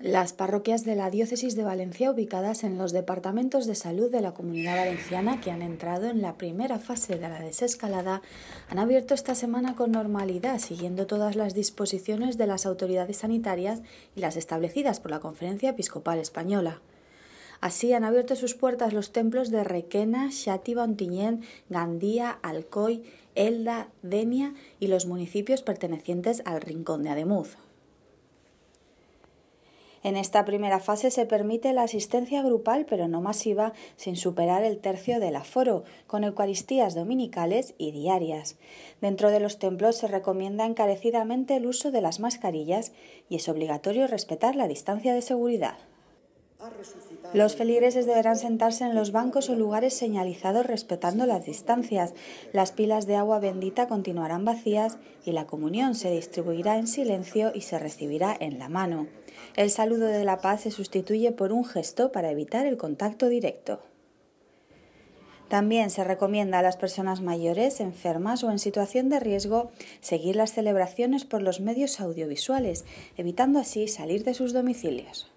Las parroquias de la Diócesis de Valencia ubicadas en los departamentos de salud de la Comunidad Valenciana que han entrado en la primera fase de la desescalada han abierto esta semana con normalidad, siguiendo todas las disposiciones de las autoridades sanitarias y las establecidas por la Conferencia Episcopal Española. Así han abierto sus puertas los templos de Requena, Xàtiva, Ontinyent, Gandía, Alcoy, Elda, Denia y los municipios pertenecientes al Rincón de Ademuz. En esta primera fase se permite la asistencia grupal, pero no masiva, sin superar el tercio del aforo, con eucaristías dominicales y diarias. Dentro de los templos se recomienda encarecidamente el uso de las mascarillas y es obligatorio respetar la distancia de seguridad. Los feligreses deberán sentarse en los bancos o lugares señalizados respetando las distancias. Las pilas de agua bendita continuarán vacías y la comunión se distribuirá en silencio y se recibirá en la mano. El saludo de la paz se sustituye por un gesto para evitar el contacto directo. También se recomienda a las personas mayores, enfermas o en situación de riesgo seguir las celebraciones por los medios audiovisuales, evitando así salir de sus domicilios.